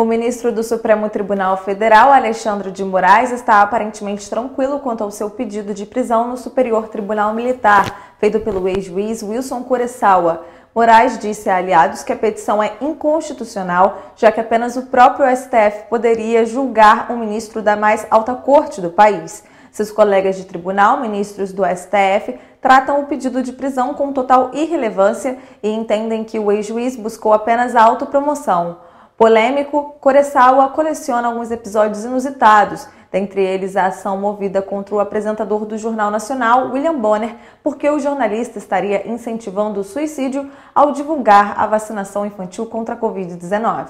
O ministro do Supremo Tribunal Federal, Alexandre de Moraes, está aparentemente tranquilo quanto ao seu pedido de prisão no Superior Tribunal Militar, feito pelo ex-juiz Wilson Kurosawa. Moraes disse a aliados que a petição é inconstitucional, já que apenas o próprio STF poderia julgar um ministro da mais alta corte do país. Seus colegas de tribunal, ministros do STF, tratam o pedido de prisão com total irrelevância e entendem que o ex-juiz buscou apenas a autopromoção. Polêmico, Kurosawa coleciona alguns episódios inusitados, dentre eles a ação movida contra o apresentador do Jornal Nacional, William Bonner, porque o jornalista estaria incentivando o suicídio ao divulgar a vacinação infantil contra a Covid-19.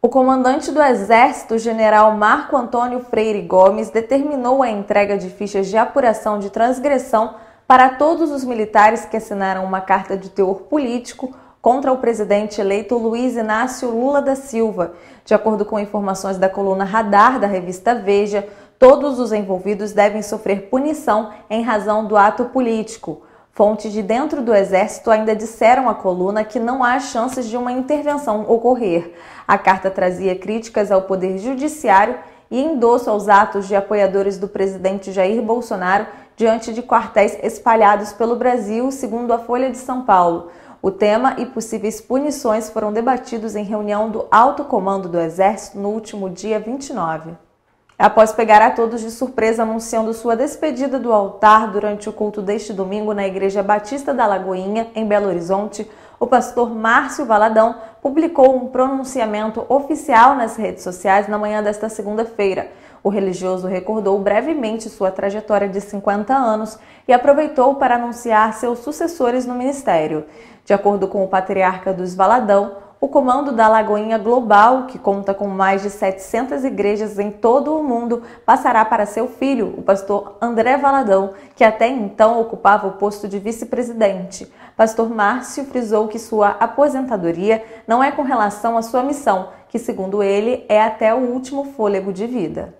O comandante do Exército, general Marco Antônio Freire Gomes, determinou a entrega de fichas de apuração de transgressão para todos os militares que assinaram uma carta de teor político contra o presidente eleito Luiz Inácio Lula da Silva. De acordo com informações da coluna Radar da revista Veja, todos os envolvidos devem sofrer punição em razão do ato político. Fontes de dentro do Exército ainda disseram à coluna que não há chances de uma intervenção ocorrer. A carta trazia críticas ao Poder Judiciário e endosso aos atos de apoiadores do presidente Jair Bolsonaro diante de quartéis espalhados pelo Brasil, segundo a Folha de São Paulo. O tema e possíveis punições foram debatidos em reunião do Alto Comando do Exército no último dia 29. Após pegar a todos de surpresa anunciando sua despedida do altar durante o culto deste domingo na Igreja Batista da Lagoinha, em Belo Horizonte, o pastor Márcio Valadão publicou um pronunciamento oficial nas redes sociais na manhã desta segunda-feira. O religioso recordou brevemente sua trajetória de 50 anos e aproveitou para anunciar seus sucessores no ministério. De acordo com o patriarca dos Valadão, o comando da Lagoinha Global, que conta com mais de 700 igrejas em todo o mundo, passará para seu filho, o pastor André Valadão, que até então ocupava o posto de vice-presidente. Pastor Márcio frisou que sua aposentadoria não é com relação à sua missão, que, segundo ele, é até o último fôlego de vida.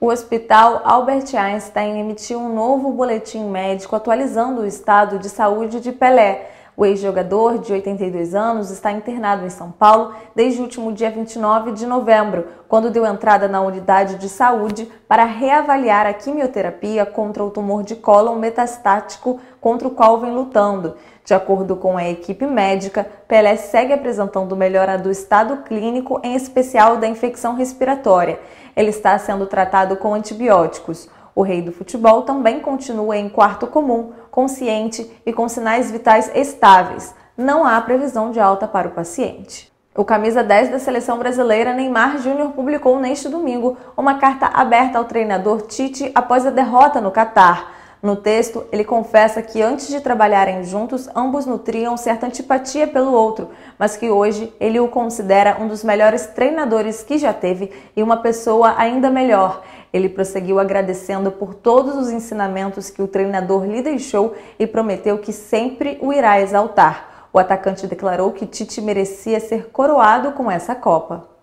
O Hospital Albert Einstein emitiu um novo boletim médico atualizando o estado de saúde de Pelé o ex-jogador, de 82 anos, está internado em São Paulo desde o último dia 29 de novembro, quando deu entrada na unidade de saúde para reavaliar a quimioterapia contra o tumor de cólon metastático contra o qual vem lutando. De acordo com a equipe médica, Pelé segue apresentando melhora do estado clínico, em especial da infecção respiratória. Ele está sendo tratado com antibióticos. O rei do futebol também continua em quarto comum, consciente e com sinais vitais estáveis. Não há previsão de alta para o paciente. O camisa 10 da seleção brasileira, Neymar Júnior, publicou neste domingo uma carta aberta ao treinador Tite após a derrota no Catar. No texto, ele confessa que antes de trabalharem juntos, ambos nutriam certa antipatia pelo outro, mas que hoje ele o considera um dos melhores treinadores que já teve e uma pessoa ainda melhor. Ele prosseguiu agradecendo por todos os ensinamentos que o treinador lhe deixou e prometeu que sempre o irá exaltar. O atacante declarou que Tite merecia ser coroado com essa Copa.